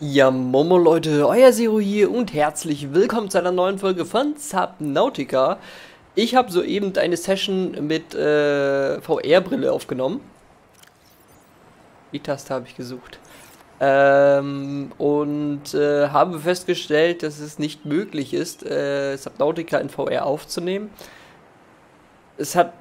Ja, Momo Leute, euer Zero hier und herzlich willkommen zu einer neuen Folge von Subnautica. Ich habe soeben eine Session mit äh, VR-Brille aufgenommen. Die Taste habe ich gesucht. Ähm, und äh, habe festgestellt, dass es nicht möglich ist, äh, Subnautica in VR aufzunehmen. Es hat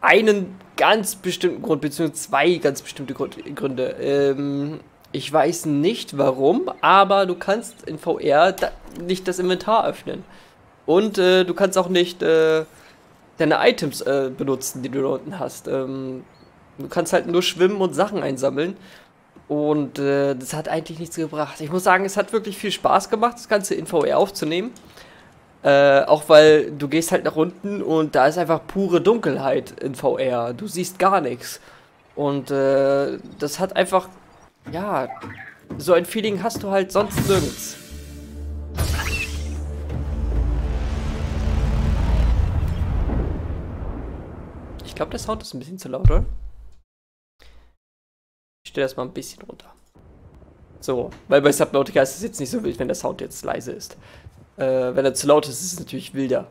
einen ganz bestimmten Grund, beziehungsweise zwei ganz bestimmte Gründe. Ähm, ich weiß nicht warum, aber du kannst in VR da nicht das Inventar öffnen. Und äh, du kannst auch nicht äh, deine Items äh, benutzen, die du da unten hast. Ähm, du kannst halt nur schwimmen und Sachen einsammeln. Und äh, das hat eigentlich nichts gebracht. Ich muss sagen, es hat wirklich viel Spaß gemacht, das Ganze in VR aufzunehmen. Äh, auch weil du gehst halt nach unten und da ist einfach pure Dunkelheit in VR. Du siehst gar nichts. Und äh, das hat einfach ja, so ein Feeling hast du halt sonst nirgends. Ich glaube, der Sound ist ein bisschen zu laut, oder? Ich stelle das mal ein bisschen runter. So, weil bei Subnautica ist es jetzt nicht so wild, wenn der Sound jetzt leise ist. Äh, wenn er zu laut ist, ist es natürlich wilder.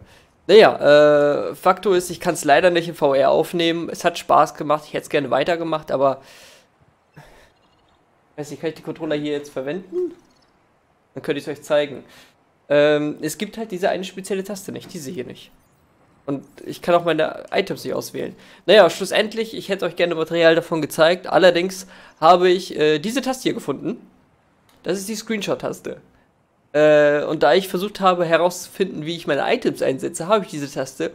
Naja, äh, Faktor ist, ich kann es leider nicht in VR aufnehmen. Es hat Spaß gemacht, ich hätte es gerne weitergemacht, aber Weiß nicht, kann ich die Controller hier jetzt verwenden? Dann könnte ich es euch zeigen. Ähm, es gibt halt diese eine spezielle Taste nicht, diese hier nicht. Und ich kann auch meine Items nicht auswählen. Naja, schlussendlich, ich hätte euch gerne Material davon gezeigt. Allerdings habe ich äh, diese Taste hier gefunden. Das ist die Screenshot-Taste. Äh, und da ich versucht habe herauszufinden, wie ich meine Items einsetze, habe ich diese Taste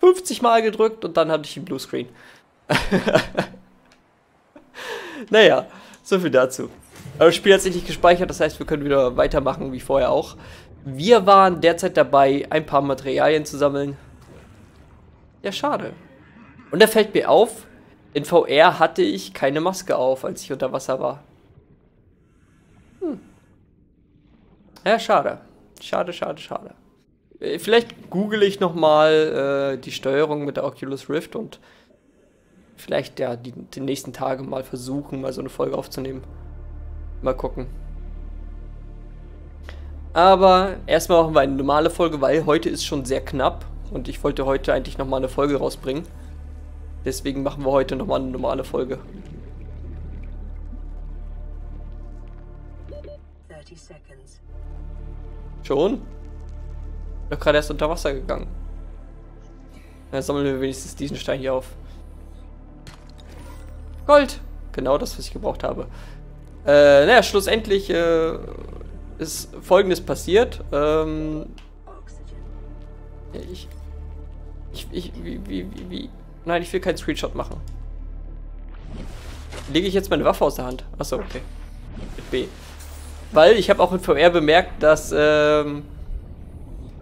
50 Mal gedrückt und dann hatte ich einen Bluescreen. naja, so viel dazu. Aber das Spiel hat sich nicht gespeichert, das heißt, wir können wieder weitermachen wie vorher auch. Wir waren derzeit dabei, ein paar Materialien zu sammeln. Ja, schade. Und da fällt mir auf, in VR hatte ich keine Maske auf, als ich unter Wasser war. Hm. Ja, schade. Schade, schade, schade. Äh, vielleicht google ich nochmal äh, die Steuerung mit der Oculus Rift und vielleicht ja die, die nächsten Tage mal versuchen, mal so eine Folge aufzunehmen. Mal gucken. Aber erstmal machen wir eine normale Folge, weil heute ist schon sehr knapp und ich wollte heute eigentlich nochmal eine Folge rausbringen. Deswegen machen wir heute nochmal eine normale Folge. Schon? Ich bin doch gerade erst unter Wasser gegangen. Dann sammeln wir wenigstens diesen Stein hier auf. Gold. Genau das, was ich gebraucht habe. Äh, naja, schlussendlich äh, ist folgendes passiert. Ähm, ich, ich, ich, wie, wie, wie, nein, ich will keinen Screenshot machen. Lege ich jetzt meine Waffe aus der Hand? Achso, okay. Mit B. Weil ich habe auch in VR bemerkt, dass ähm,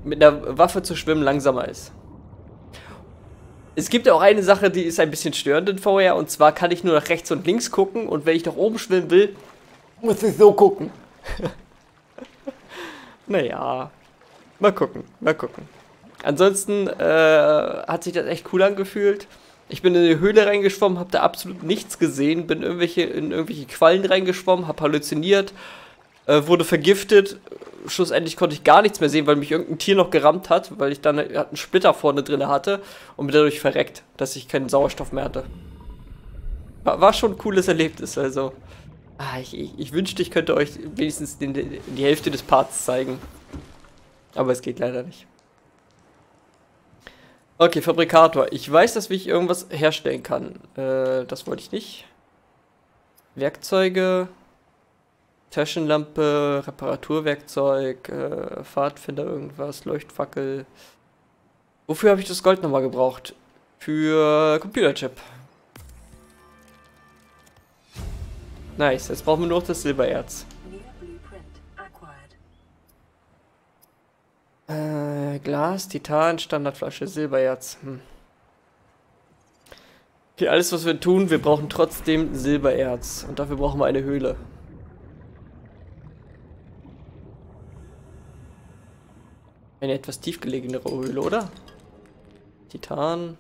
mit einer Waffe zu schwimmen langsamer ist. Es gibt auch eine Sache, die ist ein bisschen störend in VR, und zwar kann ich nur nach rechts und links gucken, und wenn ich nach oben schwimmen will, muss ich so gucken. naja, mal gucken, mal gucken. Ansonsten äh, hat sich das echt cool angefühlt. Ich bin in eine Höhle reingeschwommen, habe da absolut nichts gesehen, bin irgendwelche, in irgendwelche Quallen reingeschwommen, habe halluziniert, äh, wurde vergiftet. Schlussendlich konnte ich gar nichts mehr sehen, weil mich irgendein Tier noch gerammt hat, weil ich dann einen Splitter vorne drin hatte und bin dadurch verreckt, dass ich keinen Sauerstoff mehr hatte. War, war schon ein cooles Erlebnis, also. Ah, ich, ich, ich, wünschte, ich könnte euch wenigstens den, die Hälfte des Parts zeigen. Aber es geht leider nicht. Okay, Fabrikator. Ich weiß, dass ich irgendwas herstellen kann. Äh, das wollte ich nicht. Werkzeuge. Taschenlampe, Reparaturwerkzeug, äh, Pfadfinder, irgendwas, Leuchtfackel. Wofür habe ich das Gold nochmal gebraucht? Für Computerchip. Nice, jetzt brauchen wir nur noch das Silbererz. Äh, Glas, Titan, Standardflasche, Silbererz. Hm. Okay, alles was wir tun, wir brauchen trotzdem Silbererz. Und dafür brauchen wir eine Höhle. Eine etwas tiefgelegenere Höhle, oder? Titan.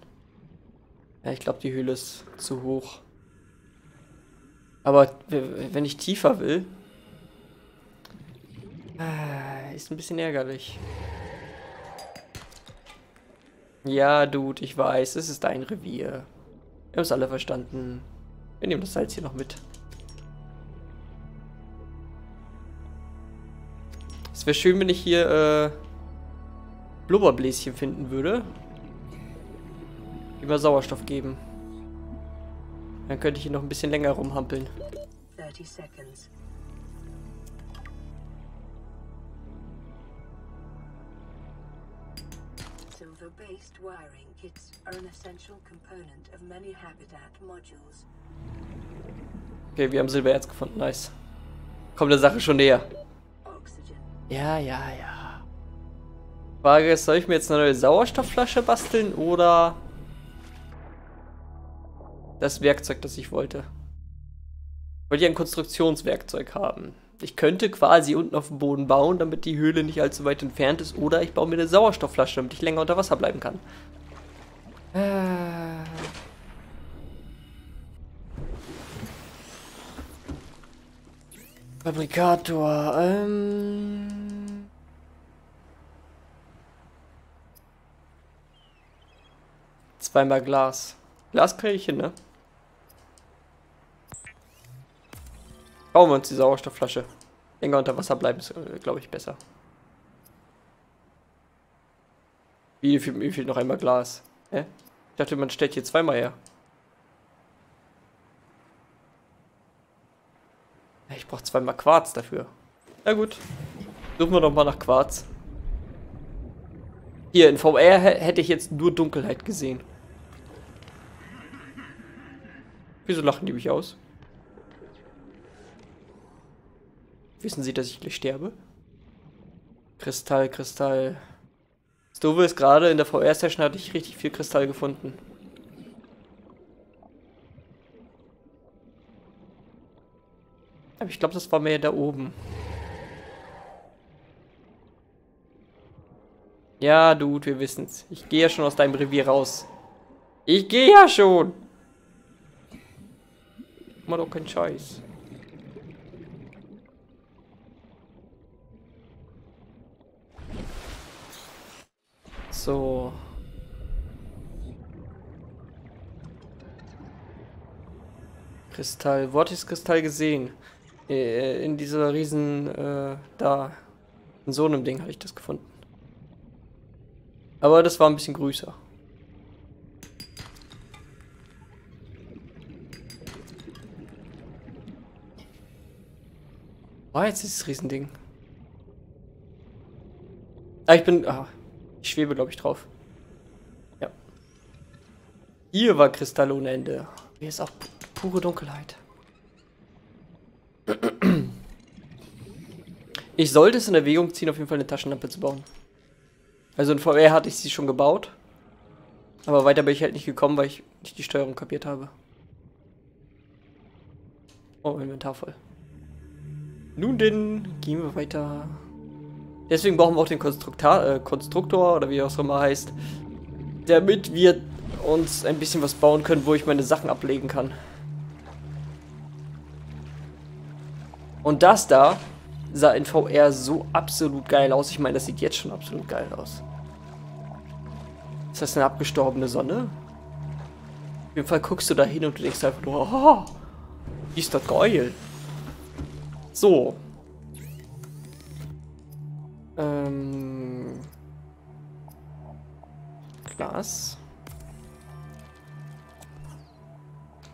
Ja, ich glaube, die Höhle ist zu hoch. Aber wenn ich tiefer will, Ah, ist ein bisschen ärgerlich. Ja, Dude, ich weiß, es ist dein Revier. Wir haben es alle verstanden. Wir nehmen das Salz hier noch mit. Es wäre schön, wenn ich hier äh, Blubberbläschen finden würde. Mal Sauerstoff geben. Dann könnte ich hier noch ein bisschen länger rumhampeln. 30 seconds. Silver-based wiring kits are an essential component of many habitat modules. Okay, wir haben Silbererz gefunden, nice. Kommt der Sache schon näher. Ja, ja, ja. Frage ist, soll ich mir jetzt eine neue Sauerstoffflasche basteln oder das Werkzeug, das ich wollte? Ich wollte ja ein Konstruktionswerkzeug haben. Ich könnte quasi unten auf dem Boden bauen, damit die Höhle nicht allzu weit entfernt ist. Oder ich baue mir eine Sauerstoffflasche, damit ich länger unter Wasser bleiben kann. Äh. Fabrikator. Ähm. Zweimal Glas. Glas kriege ich hin, ne? Bauen wir uns die Sauerstoffflasche. Länger unter Wasser bleiben ist, äh, glaube ich, besser. Wie viel, wie viel noch einmal Glas? Hä? Ich dachte, man stellt hier zweimal her. Ich brauche zweimal Quarz dafür. Na gut. Suchen wir doch mal nach Quarz. Hier, in VR hätte ich jetzt nur Dunkelheit gesehen. Wieso lachen die mich aus? Wissen sie, dass ich gleich sterbe? Kristall, Kristall. Das Doofe ist gerade, in der VR-Session hatte ich richtig viel Kristall gefunden. Aber ich glaube, das war mehr da oben. Ja, Dude, wir wissen's. Ich gehe ja schon aus deinem Revier raus. Ich gehe ja schon! Doch keinen Scheiß. So. Kristall. Wo hatte ich das Kristall gesehen? Äh, in dieser riesen, äh, da. In so einem Ding hatte ich das gefunden. Aber das war ein bisschen größer. Oh, jetzt ist das Riesending. Ah, ich bin... Ah, ich schwebe, glaube ich, drauf. Ja. Hier war Kristall ohne Ende. Hier ist auch pure Dunkelheit. Ich sollte es in Erwägung ziehen, auf jeden Fall eine Taschenlampe zu bauen. Also in VR hatte ich sie schon gebaut. Aber weiter bin ich halt nicht gekommen, weil ich nicht die Steuerung kapiert habe. Oh, Inventar voll. Nun denn, gehen wir weiter. Deswegen brauchen wir auch den Konstruktor, äh, Konstruktor oder wie auch immer heißt, damit wir uns ein bisschen was bauen können, wo ich meine Sachen ablegen kann. Und das da sah in VR so absolut geil aus. Ich meine, das sieht jetzt schon absolut geil aus. Ist das eine abgestorbene Sonne? Auf jeden Fall guckst du da hin und du denkst einfach nur, oh, ist das geil. So, ähm, Glas.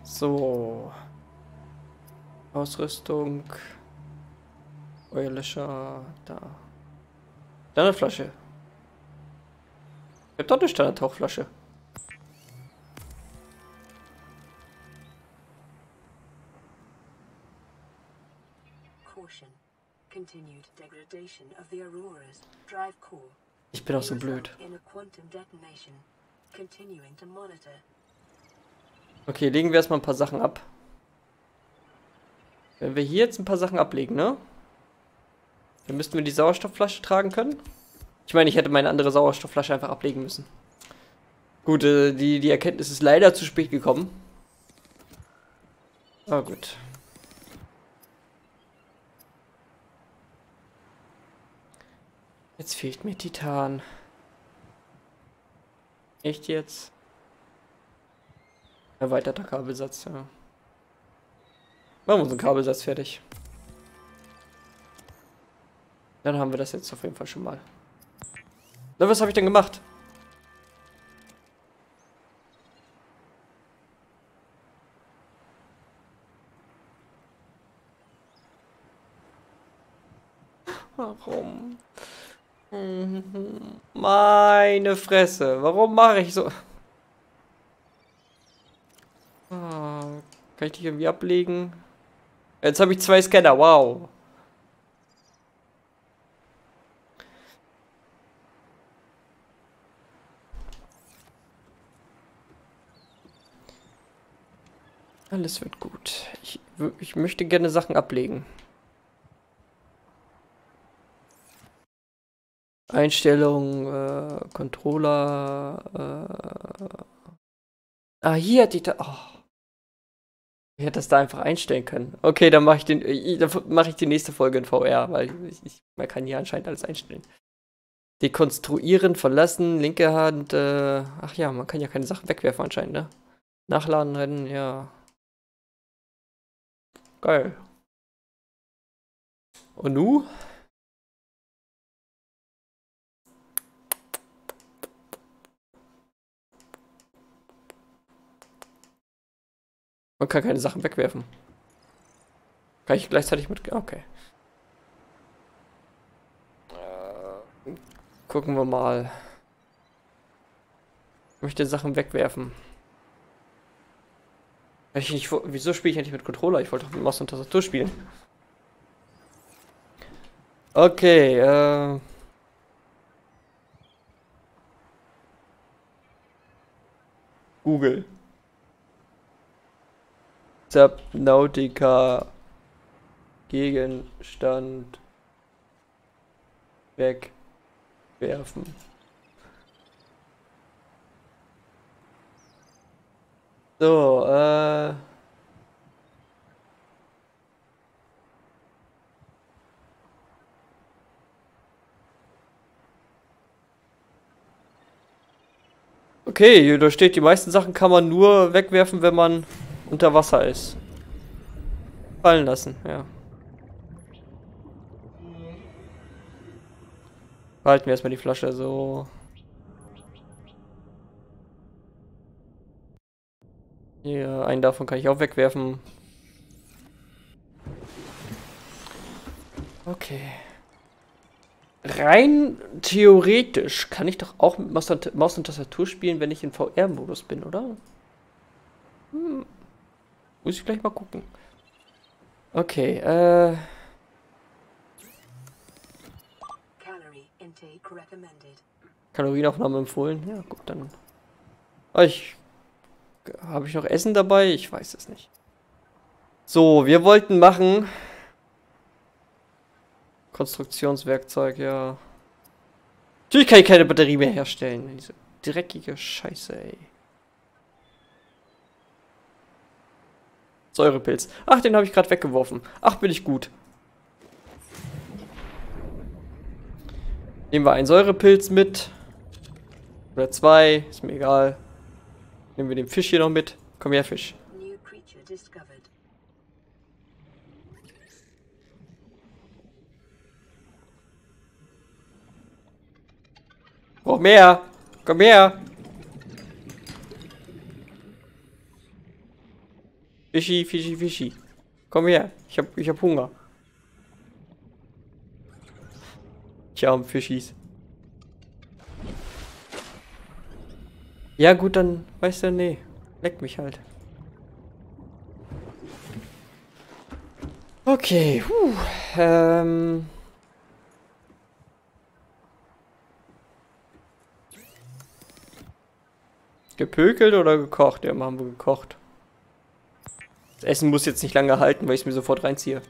So. Ausrüstung. Feuerlöscher. Da. Standardflasche. Ich hab doch eine Standardtauchflasche. Caution. Ich bin auch so blöd. Okay, legen wir erstmal ein paar Sachen ab. Wenn wir hier jetzt ein paar Sachen ablegen, ne? Dann müssten wir die Sauerstoffflasche tragen können. Ich meine, ich hätte meine andere Sauerstoffflasche einfach ablegen müssen. Gut, äh, die, die Erkenntnis ist leider zu spät gekommen. Aber gut. Jetzt fehlt mir Titan. Echt jetzt? Erweiterter Kabelsatz, ja. Machen wir unseren Kabelsatz fertig. Dann haben wir das jetzt auf jeden Fall schon mal. Na, was habe ich denn gemacht? Warum? Meine Fresse. Warum mache ich so? Oh, kann ich dich irgendwie ablegen? Jetzt habe ich zwei Scanner. Wow. Alles wird gut. Ich, ich möchte gerne Sachen ablegen. Einstellungen, äh, Controller, äh, Ah, hier da, oh. Ich hätte das da einfach einstellen können. Okay, dann mache ich den, äh, dann mache ich die nächste Folge in VR, weil ich, ich, man kann hier anscheinend alles einstellen. Dekonstruieren, verlassen, linke Hand, äh, ach ja, man kann ja keine Sachen wegwerfen anscheinend, ne? Nachladen, rennen, ja. Geil. Und nu? Man kann keine Sachen wegwerfen. Kann ich gleichzeitig mit... Okay. Äh, gucken wir mal. Ich möchte Sachen wegwerfen. Ich nicht, wieso spiele ich eigentlich mit Controller? Ich wollte doch mit Maus und Tastatur spielen. Okay, äh... Google. Subnautica Gegenstand wegwerfen. So, äh. Okay, da steht, die meisten Sachen kann man nur wegwerfen, wenn man unter Wasser ist. Fallen lassen, ja. Behalten wir erstmal die Flasche so. Hier, einen davon kann ich auch wegwerfen. Okay. Rein theoretisch kann ich doch auch mit Maus und Tastatur spielen, wenn ich in VR-Modus bin, oder? Hm. Muss ich gleich mal gucken. Okay, äh... Kalorienaufnahme empfohlen. Ja, gut, dann... Oh, ich... Habe ich noch Essen dabei? Ich weiß es nicht. So, wir wollten machen... Konstruktionswerkzeug, ja. Natürlich kann ich keine Batterie mehr herstellen. Diese dreckige Scheiße, ey. Säurepilz. Ach, den habe ich gerade weggeworfen. Ach, bin ich gut. Nehmen wir einen Säurepilz mit. Oder zwei, ist mir egal. Nehmen wir den Fisch hier noch mit. Komm her, Fisch. Brauch mehr. Komm her. Fischi, Fischi, Fischi. Komm her. Ich hab, ich hab Hunger. Tja, Fischis. Ja gut, dann weißt du, nee. Leck mich halt. Okay, puh. Ähm... Gepökelt oder gekocht? Ja, haben wir gekocht. Das Essen muss jetzt nicht lange halten, weil ich es mir sofort reinziehe.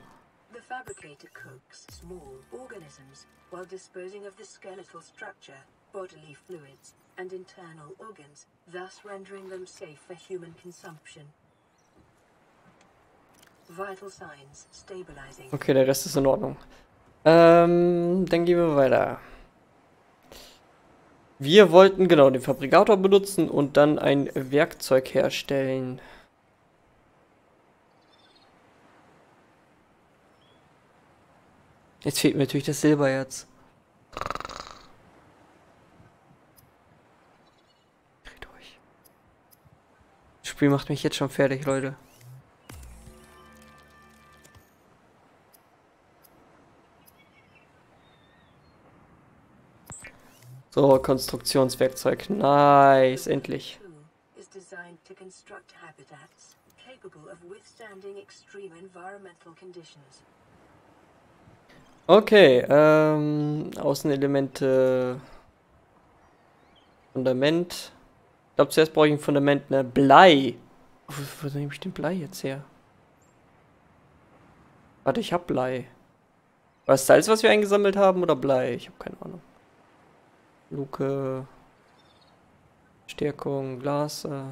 The fabricator cooks small organisms while disposing of the skeletal structure, bodily fluids and internal organs, thus rendering them safe for human consumption. Vital signs stabilizing. Okay, der Rest ist in Ordnung. Ähm, dann gehen wir weiter. Wir wollten genau den Fabrikator benutzen und dann ein Werkzeug herstellen. Jetzt fehlt mir natürlich das Silbererz. Dreh durch. Das Spiel macht mich jetzt schon fertig, Leute. So, Konstruktionswerkzeug. Nice, endlich. Okay, ähm, Außenelemente, Fundament. Ich glaube, zuerst brauche ich ein Fundament, ne? Blei. Wo, wo nehme ich den Blei jetzt her? Warte, ich habe Blei. War es Salz, was wir eingesammelt haben, oder Blei? Ich habe keine Ahnung. Luke. Stärkung, Glas. Äh,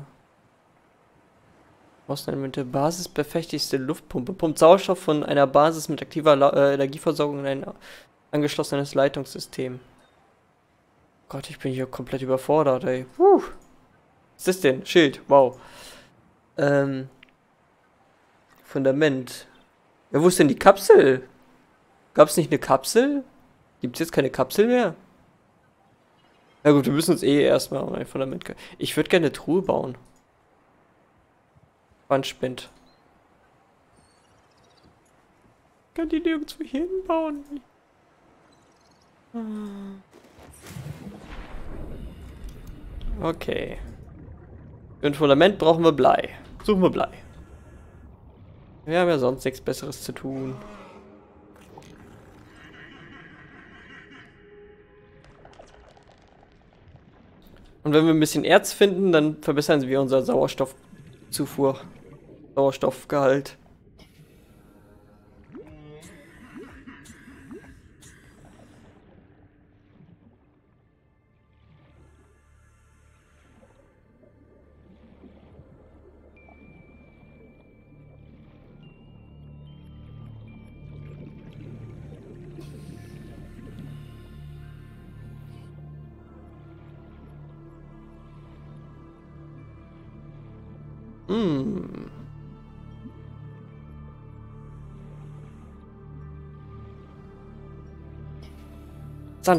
Außenelemente, basisbefestigte Luftpumpe. Pumpt Sauerstoff von einer Basis mit aktiver La äh, Energieversorgung in ein angeschlossenes Leitungssystem. Gott, ich bin hier komplett überfordert, ey. Puh. Was ist das denn? Schild, wow. Ähm. Fundament. Ja, wo ist denn die Kapsel? Gab es nicht eine Kapsel? Gibt es jetzt keine Kapsel mehr? Na gut, wir müssen uns eh erstmal um ein Fundament. Ich würde gerne eine Truhe bauen. Wandspind. Kann die nirgendwo hinbauen. Okay. Für ein Fundament brauchen wir Blei. Suchen wir Blei. Wir haben ja sonst nichts Besseres zu tun. Und wenn wir ein bisschen Erz finden, dann verbessern wir unser Sauerstoffzufuhr. Sauerstoffgehalt.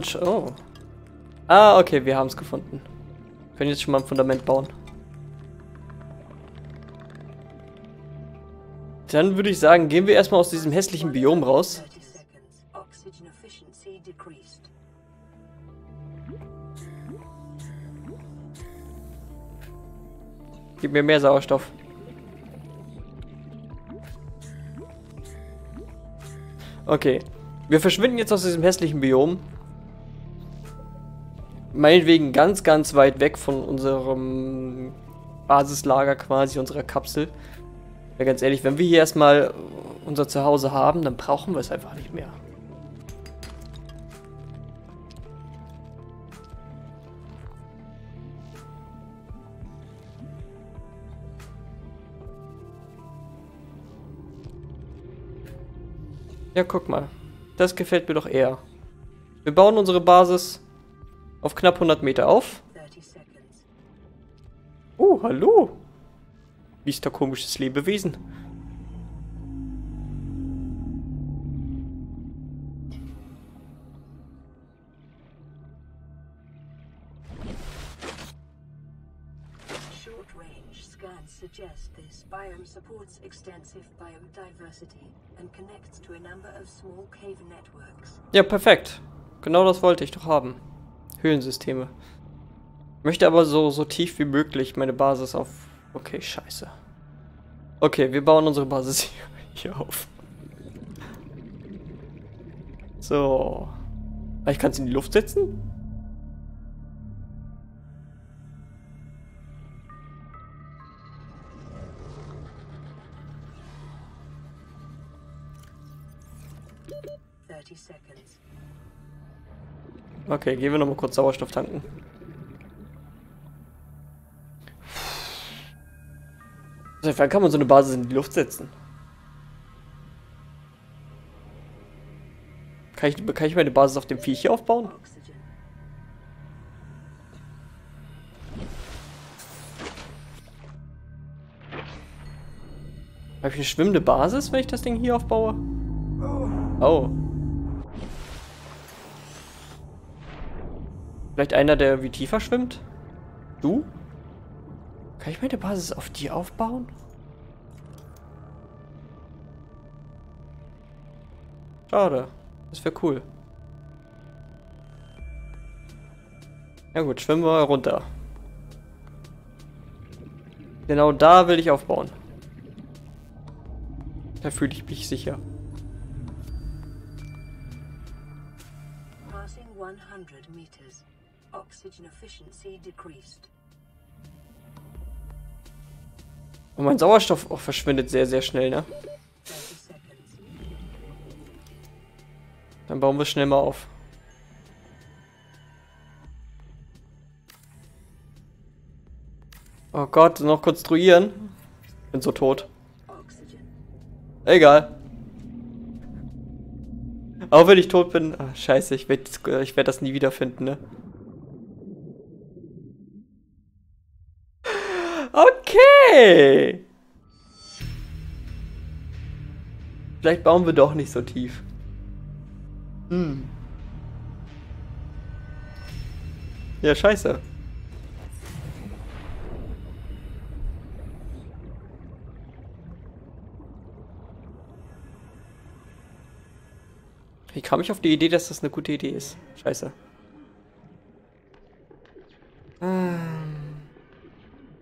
Sand. Oh. Ah, okay, wir haben es gefunden. Wir können jetzt schon mal ein Fundament bauen. Dann würde ich sagen, gehen wir erstmal aus diesem hässlichen Biom raus. Gib mir mehr Sauerstoff. Okay. Wir verschwinden jetzt aus diesem hässlichen Biom. Meinetwegen ganz, ganz weit weg von unserem Basislager quasi, unserer Kapsel. Ja, ganz ehrlich, wenn wir hier erstmal unser Zuhause haben, dann brauchen wir es einfach nicht mehr. Ja, guck mal. Das gefällt mir doch eher. Wir bauen unsere Basis auf knapp 100 Meter auf. Oh, hallo. Wie ist da komisches Lebewesen? suggest this biome supports extensive biodiversity and connects to a number of small cave networks. Ja, perfekt. Genau das wollte ich doch haben. Höhlensysteme. Möchte aber so, so tief wie möglich meine Basis auf... Okay, scheiße. Okay, wir bauen unsere Basis hier, hier auf. So. Ich kann es in die Luft setzen? Okay, gehen wir nochmal kurz Sauerstoff tanken. Seit kann man so eine Basis in die Luft setzen? Kann ich, kann ich meine Basis auf dem Viech hier aufbauen? Habe ich eine schwimmende Basis, wenn ich das Ding hier aufbaue? Oh. Vielleicht einer, der irgendwie tiefer schwimmt? Du? Kann ich meine Basis auf die aufbauen? Schade. Das wäre cool. Ja gut, schwimmen wir runter. Genau da will ich aufbauen. Da fühle ich mich sicher. Oxygen efficiency decreased. Und mein Sauerstoff auch verschwindet sehr, sehr schnell, ne? Dann bauen wir schnell mal auf. Oh Gott, noch konstruieren. Bin so tot. Egal. Auch wenn ich tot bin. Ach, scheiße, ich werde ich werd das nie wiederfinden, ne? Vielleicht bauen wir doch nicht so tief. Hm. Ja, scheiße. Wie kam ich auf die Idee, dass das eine gute Idee ist? Scheiße.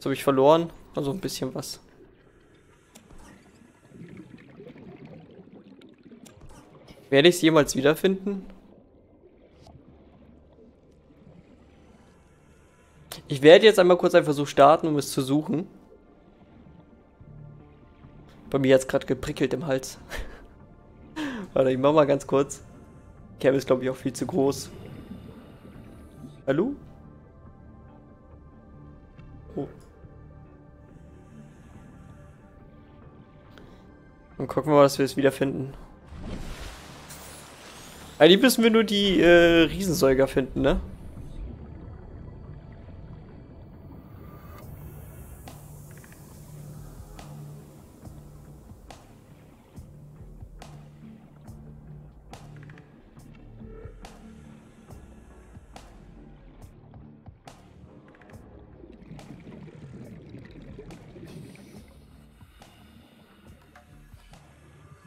Jetzt habe ich verloren. Also ein bisschen was. Werde ich es jemals wiederfinden? Ich werde jetzt einmal kurz einen Versuch starten, um es zu suchen. Bei mir hat es gerade geprickelt im Hals. Warte, ich mach mal ganz kurz. Cam ist, glaube ich, auch viel zu groß. Hallo? Und gucken wir mal, dass wir es wiederfinden. Eigentlich müssen wir nur die äh, Riesensäuger finden, ne?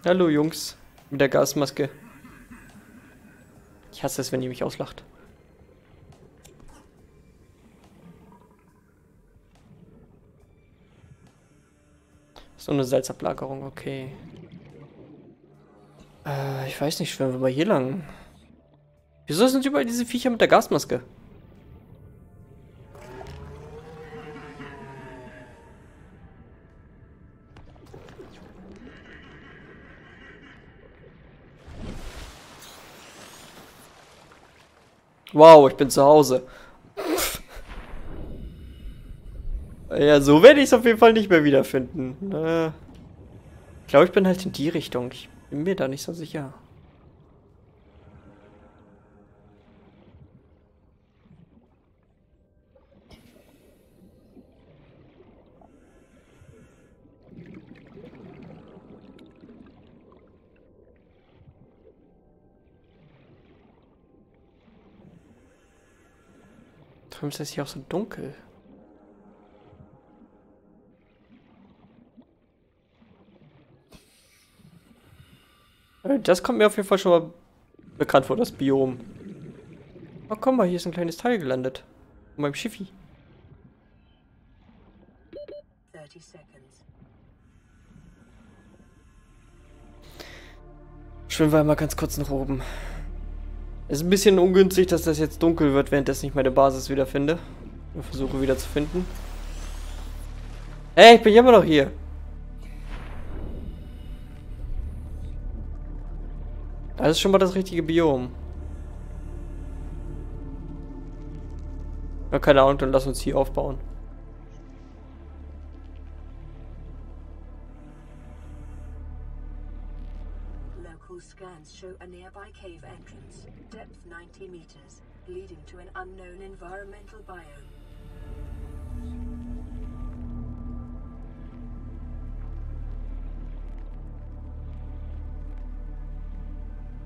Hallo Jungs, mit der Gasmaske. Ich hasse es, wenn ihr mich auslacht. So eine Salzablagerung, okay. Äh, ich weiß nicht, schwimmen wir mal hier lang. Wieso sind überall diese Viecher mit der Gasmaske? Wow, ich bin zu Hause. ja, so werde ich es auf jeden Fall nicht mehr wiederfinden. Äh, ich glaube, ich bin halt in die Richtung. Ich bin mir da nicht so sicher. Warum ist das hier auch so dunkel? Äh, das kommt mir auf jeden Fall schon mal bekannt vor, das Biom. Oh, komm mal, hier ist ein kleines Teil gelandet. Von meinem Schiffi. Schwimmen wir mal ganz kurz nach oben. Ist ein bisschen ungünstig, dass das jetzt dunkel wird, während ich meine Basis wiederfinde. Ich versuche wieder zu finden. Hey, ich bin immer noch hier. Das ist schon mal das richtige Biom. Ja, keine Ahnung, dann lass uns hier aufbauen. Local scans show a nearby cave 50 meters, leading to an unknown environmental biome.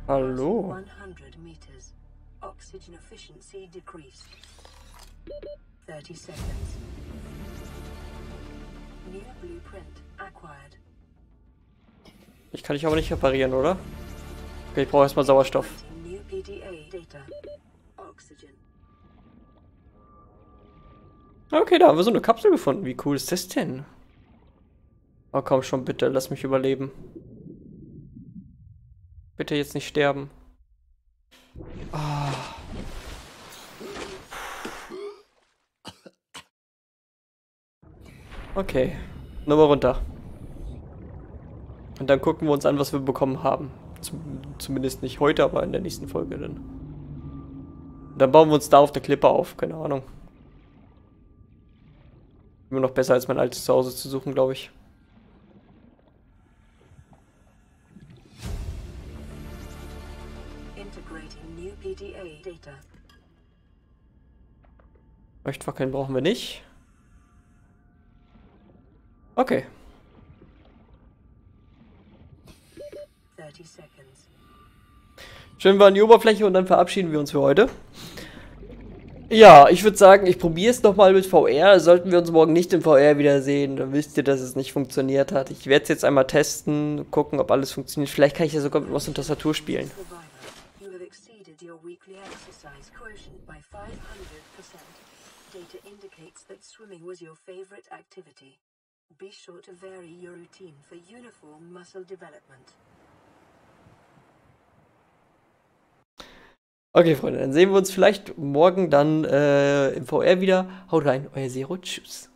Hallo. 100 meters. Oxygen efficiency decreased. 30 seconds. New blueprint acquired. Ich kann dich aber nicht reparieren, oder? Okay, ich brauche erstmal Sauerstoff. New PDA data. Oxygen. Okay, da haben wir so eine Kapsel gefunden. Wie cool ist das denn? Oh, komm schon, bitte, lass mich überleben. Bitte jetzt nicht sterben. Ah. Okay, nur mal runter. Und dann gucken wir uns an, was wir bekommen haben. Zum, zumindest nicht heute, aber in der nächsten Folge dann. Dann bauen wir uns da auf der Klippe auf, keine Ahnung. Immer noch besser als mein altes Zuhause zu suchen, glaube ich. Leuchtfackeln brauchen wir nicht. Okay. 30 seconds. Schön wir an die Oberfläche und dann verabschieden wir uns für heute. Ja, ich würde sagen, ich probiere es nochmal mit VR. Sollten wir uns morgen nicht im VR wiedersehen, dann wisst ihr, dass es nicht funktioniert hat. Ich werde es jetzt einmal testen, gucken, ob alles funktioniert. Vielleicht kann ich ja sogar mit Maus und Tastatur spielen. Survivor, you have exceeded your weekly exercise quotient by 500%. Data indicates that swimming was your favorite activity. Be sure to vary your routine for uniform muscle development. Okay, Freunde, dann sehen wir uns vielleicht morgen dann äh, im VR wieder. Haut rein, euer Zero. Tschüss.